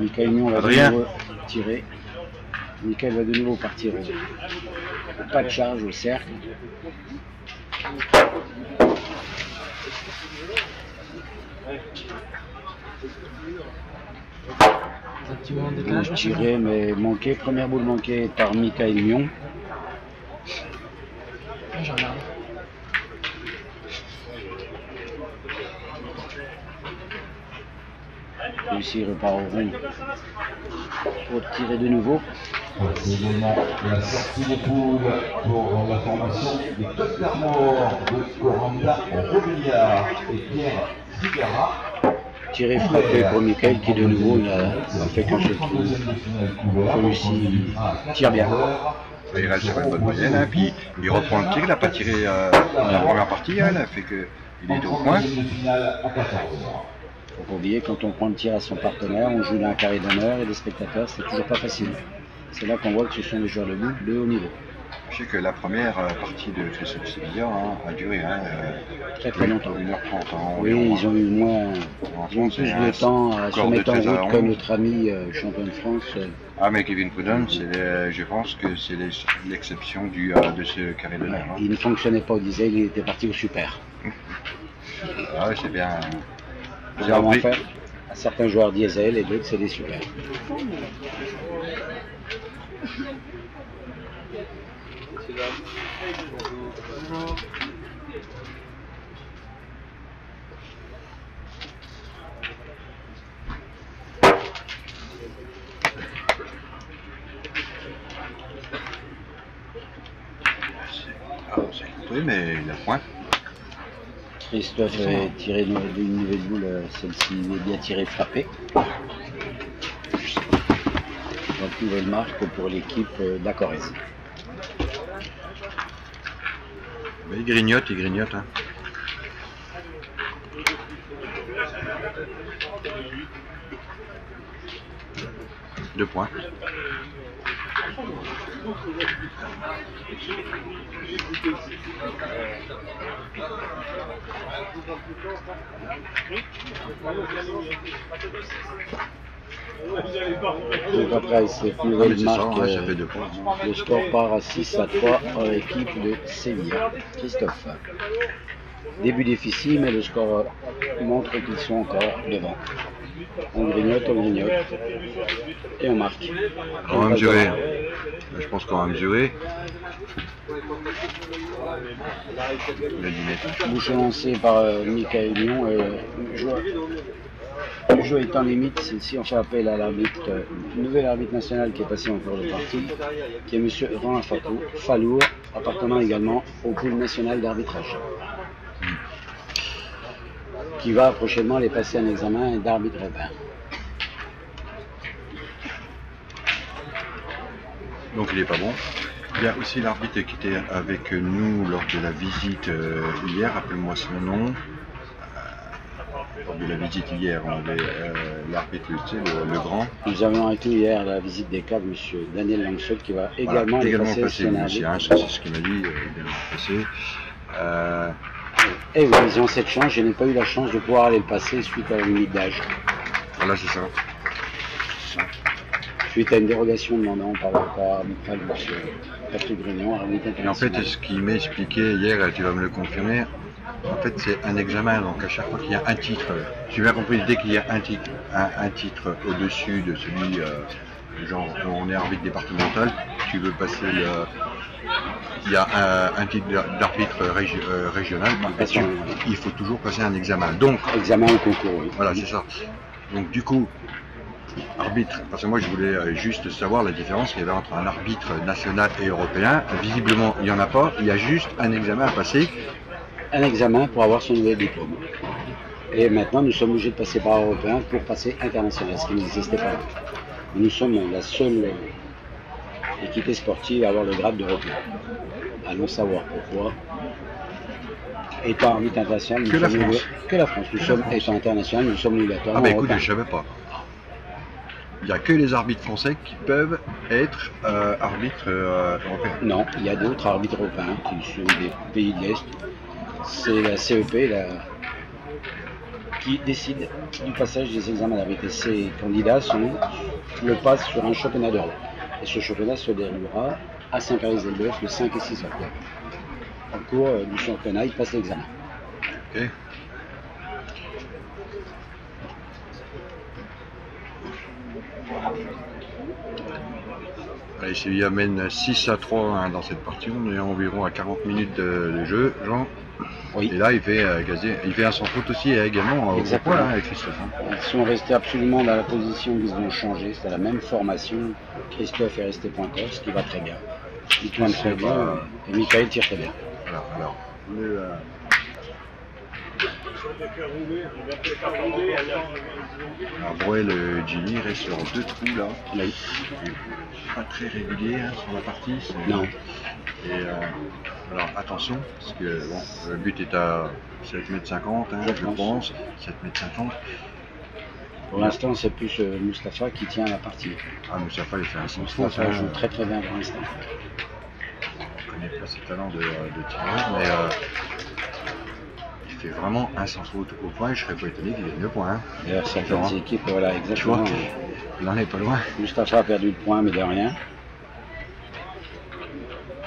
Michael va de nouveau tirer. Michael va de nouveau partir au, au pas de charge, au cercle. Un petit moment de décalage. monsieur Tiré mais manqué. Première boule manquée par Michael. Ah, J'ai regardé. Repart au rond pour tirer de nouveau. Également la sortie des poules pour la formation des Clubs d'Armor de Coranda Robillard et Pierre Figara. Tiré frappé pour Michael qui de nouveau il a, il a fait qu'un seul. Celui-ci tire bien. Il reste sur une bonne moyenne, hein, puis il reprend le tir, il n'a pas tiré euh, la première partie, hein, a fait que il est au point. Finale à 14 heures. Faut pas oublier, quand on prend le tir à son partenaire, on joue d'un carré d'honneur et des spectateurs, c'est toujours pas facile. C'est là qu'on voit que ce sont des joueurs de bout de haut niveau. Je sais que la première euh, partie de Christophe Sevilla hein, a duré hein, euh, Très très longtemps. 1h30. Hein, Oui, environ, ils ont eu moins, plus un de temps à se mettre en 13 à route que 11. notre ami euh, champion de France. euh, Ah, mais Kevin Prudhomme, les- je pense que c'est les- l'exception du, euh, de ce carré de l'air. il ne fonctionnait pas au diesel, il était parti au super. Ah, c'est bien. Appris. faire à certains joueurs diesel et d'autres c'est des. Ah, c'est mais il a point. Christophe avait tiré une, une nouvelle boule, euh, celle-ci est bien tirée, frappée. Donc nouvelle marque pour l'équipe euh. Mais il grignote, il grignote. Hein. Deux points. Donc après cette nouvelle marque, euh, le score part à 6 à 3 en équipe de Sevilla. Christophe. Début difficile, mais le score montre qu'ils sont encore devant. On grignote, on grignote. Et on marque. On va mesurer. Je pense qu'on va mesurer. Le dîner. Bouchon lancé par euh, Lyon. Euh, le jeu en limite. Ici, on fait appel à l'arbitre, euh, nouvel arbitre national qui est passé en cours de partie, qui est M. Roland Fatou- Falour, appartenant également au pool national d'arbitrage. Qui va prochainement aller passer un examen d'arbitre vert. Donc il est pas bon. Il y a aussi l'arbitre qui était avec nous lors de la visite euh, hier, rappelle-moi son nom. Euh, lors de la visite hier, on avait euh, l'arbitre, tu sais, le, le grand. Nous avions été hier la visite des cas de M. Daniel Langsot qui va Voilà, également aller également passer hein, c'est ce qu'il m'a dit, également passé. Euh, Et oui, ils ont cette chance. Je n'ai pas eu la chance de pouvoir aller le passer suite à la limite d'âge. voilà, c'est ça. Suite à une dérogation demandant par arbitral de M. Patrick Grignon, arbitre Et en fait, ce qu'il m'a expliqué hier, et tu vas me le confirmer, en fait, c'est un examen. Donc, à chaque fois qu'il y a un titre, j'ai bien compris, dès qu'il y a un titre, un, un titre au-dessus de celui, euh, genre, on est arbitre départemental, tu veux passer le. Il y a un, un titre d'ar- d'arbitre régi- euh, régional, et tu- il faut toujours passer un examen. Donc, Examen au concours, oui. voilà, c'est ça. Donc du coup, arbitre, parce que moi je voulais euh, juste savoir la différence qu'il y avait entre un arbitre national et européen. Visiblement, il n'y en a pas, il y a juste un examen à passer. Un examen pour avoir son nouvel diplôme. Et maintenant, nous sommes obligés de passer par européen pour passer international, ce qui n'existait pas. Nous sommes la seule équité sportive à avoir le grade d'européen. Allons savoir pourquoi. Étant arbitre international, nous Que la sommes France. obligés- que la France. Nous sommes étant international, nous sommes obligatoires. Ah bah écoute, je savais pas. Il n'y a que les arbitres français qui peuvent être euh, arbitres euh, européens. Non, il y a d'autres arbitres européens qui sont des pays de l'Est. C'est la CEP la- qui décide du passage des examens d'arbitre. Et ces candidats sont le passent sur un championnat d'Europe. Et ce championnat se déroulera à Saint-Paris-Elbeuf le 5 et 6 octobre. En cours euh, du championnat, ils passent l'examen. Allez, Séville mène 6 à 3 hein, dans cette partie. On est environ à 40 minutes de, de jeu, Jean. Oui. Et là, il fait, euh, gazier- il fait un sans faute aussi et également euh, au point, hein, Christophe. hein. Ils sont restés absolument dans la position qu'ils ont changé. C'est la même formation. Christophe est resté pointeur, ce qui va très bien. Il pointe très bien et Michael tire très bien. Voilà, alors, le, euh, alors, Broel, Gilly reste sur deux trous là. Oui. Pas très régulier hein, sur la partie. Non. Et euh, alors attention, parce que bon, le but est à 7m50, hein, Je je pense. pense. 7m50. Pour l'instant, c'est plus euh, Mustapha qui tient la partie. Ah, Moustapha, il fait un faute. Mustapha hein. joue très très bien pour l'instant. Je connais pas ses talents de, de tireur, mais euh, fait vraiment un sans faute au point. Je serais pas étonné qu'il gagne le point. hein. D'ailleurs, certaines Laurent. équipes, voilà, Tu vois, exactement. il en est pas loin. Mustapha a perdu le point, mais de rien.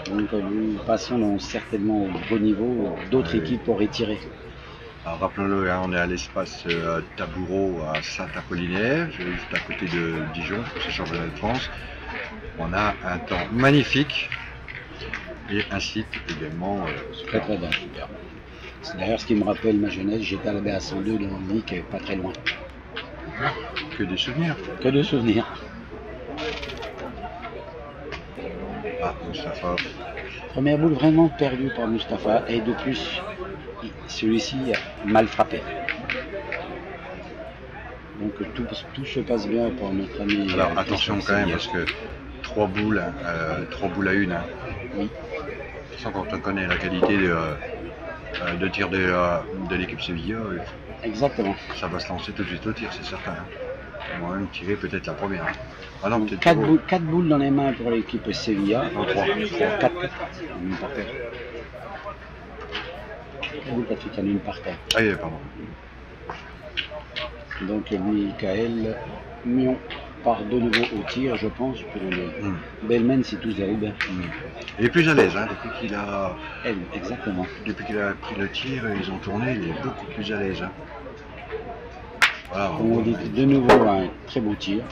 Donc, euh, nous passons certainement au haut niveau. D'autres Oui. équipes auraient tiré. Alors, Rappelons-le, hein, on est à l'espace euh, Taboureau à Saint-Apollinaire, juste à côté de Dijon, pour ce championnat de France. On a un temps magnifique et un site également euh, Très très bien, super. C'est d'ailleurs ce qui me rappelle ma jeunesse. J'étais à la BA 102 de Nick, pas très loin. que des souvenirs. Que de souvenirs. Ah, Moustapha, Première boule vraiment perdue par Mustapha et de plus, celui-ci a mal frappé. Donc tout, tout se passe bien pour notre ami. alors euh, attention Christophe quand même parce que trois boules, euh, trois boules à une. hein. Oui. De toute façon, quand on connaît la qualité de, euh, de tir de, euh, de l'équipe Sevilla, euh, Exactement. ça va se lancer tout de suite au tir, c'est certain. On va même tirer peut-être la première. hein. Ah non, peut-être 4 pas. boules, quatre boules dans les mains pour l'équipe Sevilla. Non, trois. 3, 4, une par terre. Quatre boules, Patrick, il y en a une par terre. Ah, oui, pardon. Donc Michael Mion part de nouveau au tir, je pense, pour le Hmm. Bellman, c'est tout zéro bien. Il est plus à l'aise hein, depuis qu'il a, Elle, exactement. depuis qu'il a pris le tir, ils ont tourné, il est beaucoup plus à l'aise. hein. Voilà, On dit de nouveau un très beau tir.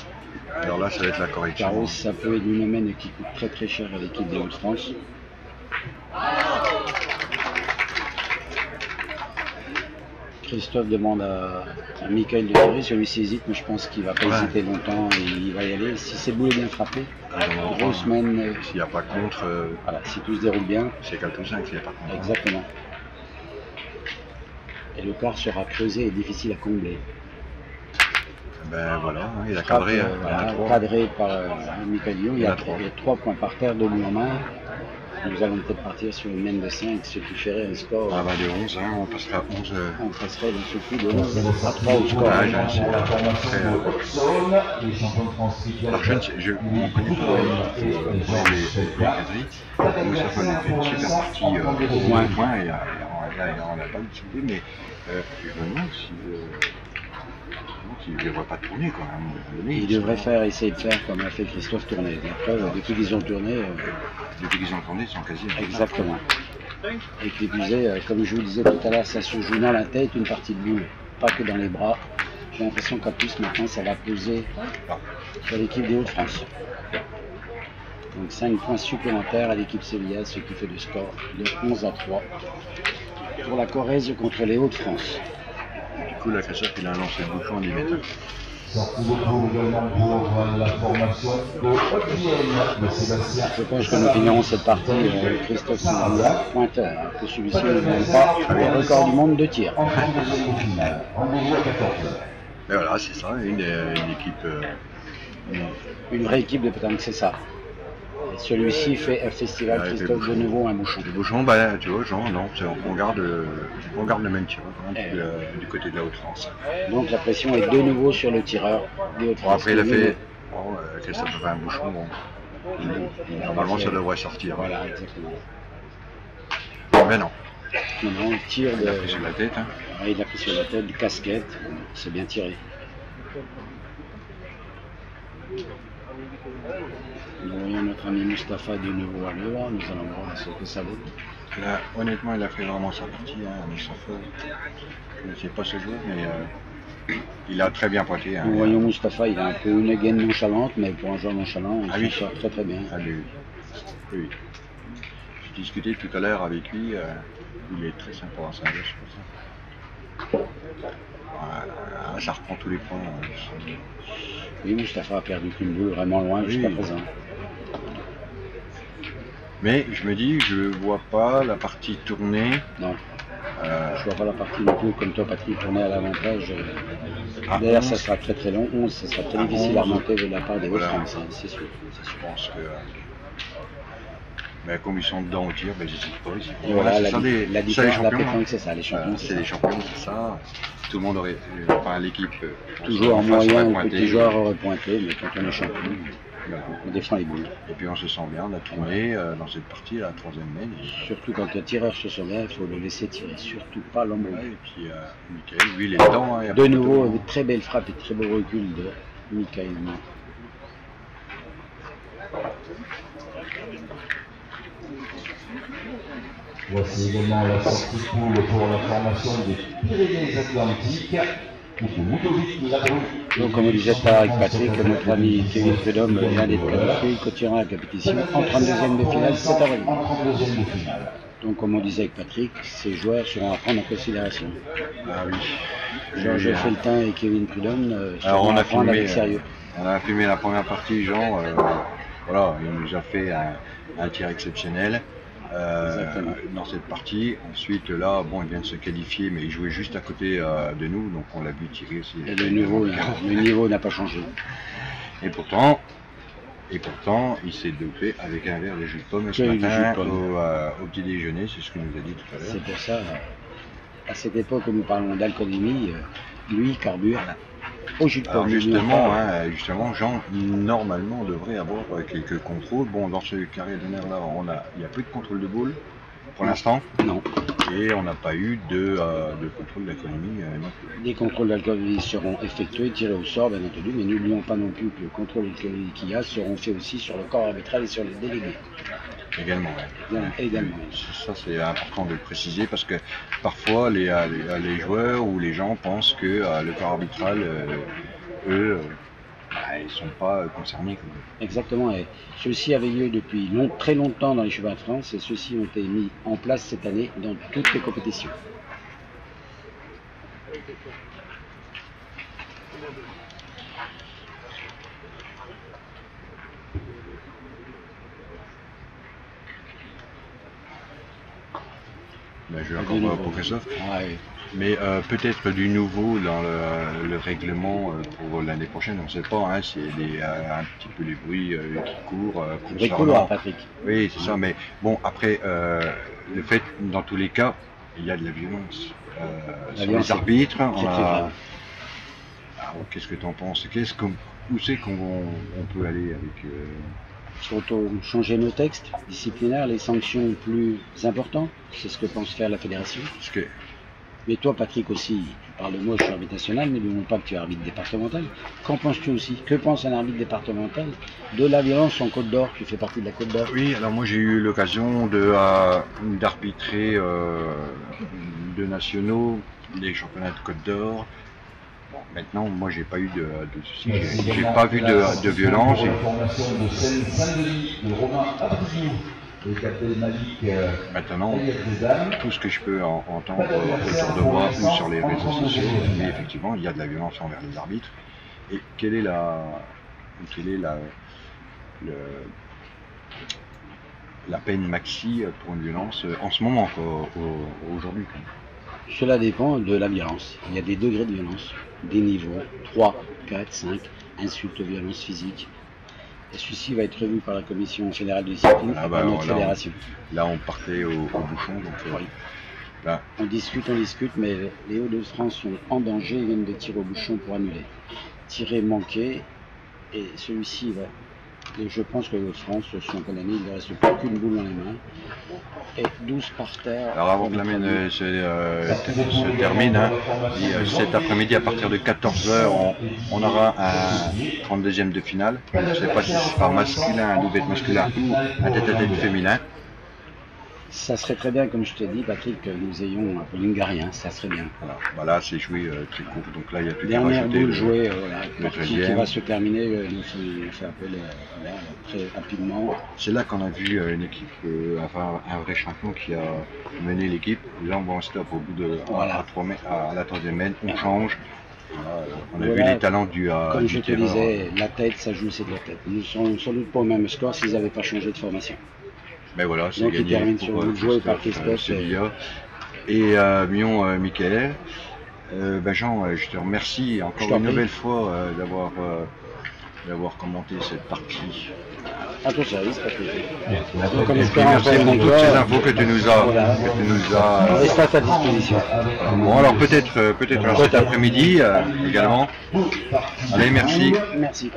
alors là, ça va être la correction. Carlos Sapeux et Lunomen qui coûte très très cher à l'équipe des Hauts-de-France. Christophe demande à, à Michael de tirer, celui-ci hésite, mais je pense qu'il va pas Ouais. hésiter longtemps et il va y aller. Si cette boule est bien frappée, Ah, grosse non. main, euh, S'il n'y a pas contre, euh, voilà, si tout se déroule bien, c'est 4 ou 5 s'il n'y a pas contre. exactement. Et le quart sera creusé et difficile à combler. Ben voilà, hein, il a Frappe, cadré. hein, euh, voilà, cadré par euh, Michael Lyon. Il y, a a trois points par terre, de lui en main. Nous allons peut-être partir sur une main de 5, ce qui ferait un score. Ah bah de 11, hein, on passera à 11. euh, On passerait dans ce coup de 11 à 3 au score. Ah, j'ai de les de. Alors je ne je on connaît pas les, les, les, les caderies. Nous, ça fait on a fait une super partie euh, au moins point et, euh, et on on n'a pas eu de soulevé, mais euh, je me demande si, s'il ne devrait pas tourner quand même. donné. Il devrait faire, essayer de faire comme a fait Christophe Tourné. La preuve, depuis qu'ils ont tourné, euh, Depuis qu'ils ont tourné, ils sont quasi. exactement. Et est, euh, comme je vous disais tout à l'heure, ça se joue dans la tête, une partie de boule, pas que dans les bras. J'ai l'impression qu'en plus maintenant ça va peser sur l'équipe des Hauts-de-France. Donc 5 points supplémentaires à l'équipe Sevilla, ce qui fait le score de 11 à 3 pour la Corrèze contre les Hauts-de-France. Coup, l'agresseur, il a lancé le bouchon en 10 mètres. La. Je pense que nous finirons cette partie euh, Christophe Sevilla, pointeur, hein, que celui-ci ne gagne pas le record du monde de tir. En 32e au final. Rendez-vous à 14. Et voilà, c'est ça, une, euh, une équipe. euh, une- Une vraie équipe de pétanque, c'est ça. Celui-ci fait un festival Ouais, Christophe de nouveau un bouchon. Le bouchon, bah, tu vois, Jean, non, on garde, euh, on garde le même tir hein, Eh. du, euh, du côté de la Haute-France. Donc la pression est de nouveau sur le tireur des Bon, Hauts-de-France. après, il a fait, Bon, euh, Christophe a fait un bouchon, bon. Normalement, ça devrait sortir. Voilà, exactement. Mais non, Maintenant, il tire il a pris sur la tête. Hein. Il a pris sur la tête, casquette, c'est bien tiré. Nous voyons notre ami Mustapha de nouveau à l'œuvre, nous allons voir ce que ça vaut. Là, honnêtement, il a fait vraiment sa partie, hein, Moustapha. Je ne sais pas ce jour, mais euh, il a très bien pointé. Hein. Nous voyons Mustapha, il a un peu une gaine nonchalante, mais pour un joueur nonchalant, il Ah oui. sort très très bien. Ah, oui. J'ai discuté tout à l'heure avec lui, euh, il est très sympa à saint c'est pour ça. Voilà, ça reprend tous les points. Oui, Mustapha a perdu qu'une boule vraiment loin Oui. jusqu'à présent. Mais je me dis, je vois pas la partie tournée. Non, euh, je vois pas la partie du tout comme toi, Patrick, tourner à l'avantage. euh, à D'ailleurs, 11. ça sera très très long. 11, ça sera très À difficile à 11. remonter de la part des Voilà. Hauts-de-France, hein, c'est sûr. Je pense que. Euh, Mais comme ils sont dedans au tir, ben, pas. j'hésite pas. Et voilà, la, ça, des- la différence de la champions, hein. c'est ça. Les champions, Voilà, c'est les champions, c'est ça. Tout le monde aurait. euh, Enfin, l'équipe. euh, Toujours en moyen ou pointé, petit joueur aurait pointé, mais quand on est champion, voilà. on défend les boules. Et puis on se sent bien, on a tourné euh, dans cette partie, la troisième main. Et, Surtout quand le tireur se sent bien, il faut le laisser tirer, surtout pas ouais, l'embrouiller. et puis euh, Michael, lui, il est dedans. hein, De nouveau, avec très belle frappe et très beau recul de Michael Voici également la sortie de poule pour la formation des Pyrénées-Atlantiques. Donc, comme on disait à avec Patrick, notre ami Kevin Prudhomme vient d'être qualifié, il continuera la compétition en 32e de finale cet avril. En 32e de finale. Donc, comme on disait avec Patrick, ces joueurs seront à prendre en considération. Ah oui. Georges Oui, hein. Feltin et Kevin Prudhomme euh, seront on à a prendre filmé, avec sérieux. euh, on a filmé la première partie, Jean. euh, voilà, il nous a fait un, un tir exceptionnel euh, dans cette partie. Ensuite, là, bon, il vient de se qualifier, mais il jouait juste à côté euh, de nous, donc on l'a vu tirer aussi. Et le niveau, le niveau n'a pas changé. Et pourtant, et pourtant, il s'est dopé avec un verre de jus de pomme ce de matin au, euh, au petit déjeuner, c'est ce qu'il nous a dit tout à l'heure. C'est pour ça, à cette époque où nous parlons d'alcoolémie, lui carbure au jus de Alors pomme. justement, hein, justement, Jean, normalement, devrait avoir euh, quelques contrôles. Bon, dans ce carré d'honneur là, on a, il n'y a plus de contrôle de boule pour l'instant, Non, et on n'a pas eu de, euh, de contrôle d'économie euh, non plus. des contrôles d'alcoolémie seront effectués, tirés au sort bien entendu, mais n'oublions pas non plus que le contrôle d'alcoolémie qu'il y a seront faits aussi sur le corps arbitral et sur les délégués. Également. Bien, également. Ça, c'est important de le préciser parce que parfois, les, euh, les, euh, les joueurs ou les gens pensent que le corps arbitral, eux, bah, ils sont pas euh, concernés. quoi. Exactement. Et ceci avait lieu depuis très longtemps dans les chevaux de France et ceux-ci ont été mis en place cette année dans toutes les compétitions. Bah, je vais De encore voir pour Christophe. Ouais. Mais euh, peut-être du nouveau dans le, le règlement euh, pour l'année prochaine, on ne sait pas, hein, s'il y a des, euh, un petit peu les bruits euh, qui courent. euh, Bruit concernant- couloir, Patrick. Oui, c'est ça, mais bon, après, le fait, dans tous les cas, il y a de la violence. La sur violence, les arbitres, on c'est très a... grave. Alors, Qu'est-ce que tu en penses? Qu'est-ce qu'on- Où c'est qu'on on peut aller avec... euh, Faut changer nos textes disciplinaires, les sanctions plus importantes, c'est ce que pense faire la fédération. parce que, Mais toi, Patrick, aussi, tu parles de moi, je suis arbitre national, mais n'oublions pas que tu es arbitre départemental. Qu'en penses-tu aussi? Que pense un arbitre départemental de la violence en Côte d'Or Tu fais partie de la Côte d'Or? Oui, alors moi j'ai eu l'occasion de euh, d'arbitrer euh, deux nationaux, des championnats de Côte d'Or. Maintenant, moi j'ai pas eu de, de soucis, j'ai- pas vu de, violence. et euh, maintenant, tout ce que je peux en- entendre autour de moi ou sur les réseaux sociaux, mais effectivement, il y a de la violence envers les arbitres. Et quelle est la, quelle est la, le- la peine maxi pour une violence euh, en ce moment, aujourd'hui. Cela dépend de la violence. Il y a des degrés de violence, des niveaux, 3, 4, 5, insultes, violence physique. Et celui-ci va être revu par la commission fédérale de discipline Ah bah par notre voilà. fédération. Là, on partait au, au bouchon, donc euh, Oui. là, On discute, on discute, mais les Hauts-de-France sont en danger, ils viennent de tirer au bouchon pour annuler. Tirer manqué Et celui-ci, ouais. Et je pense que France sont condamnés, il ne reste plus qu'une boule dans les mains. Et 12 par terre. Alors avant que la mienne euh, se, euh, se termine, hein, euh, cet après-midi à partir de 14h, on, aura un 32e de finale. Je ne sais pas si ce sera masculin, un double masculin ou un tête-à-tête féminin. Ça serait très bien, comme je te dis, Patrick, que nous ayons un peu l'Ungarien, ça serait bien. Voilà, voilà c'est joué euh, très court. Donc là, il y a plus qu'à Dernière rajouter jouée, euh, voilà, qui 13e. va se terminer, euh, nous fait, appel euh, très rapidement. C'est là qu'on a vu euh, une équipe, euh, enfin un vrai champion qui a mené l'équipe. Là, on va en stop au bout de Voilà. à, à, à la troisième mètre, on change. Voilà, euh, on a vu les talents du, euh, Comme du je te disais, la tête, ça joue, c'est de la tête. Nous sommes sans doute pas au même score s'ils n'avaient pas changé de formation. Ben voilà, c'est Donc, il gagné termine pour sur euh, le joué par Christophe, euh. Et euh, Mion euh, Michael. Euh, ben Jean, euh, je te remercie encore une nouvelle fois euh, d'avoir euh, d'avoir commenté cette partie. À ton service, Patrick. Puis espérant merci pour toutes ces infos que tu nous as, Voilà. que tu nous on as. reste à ta disposition. Bon alors peut-être euh, peut-être alors cet après-midi euh, également. Allez merci. Merci.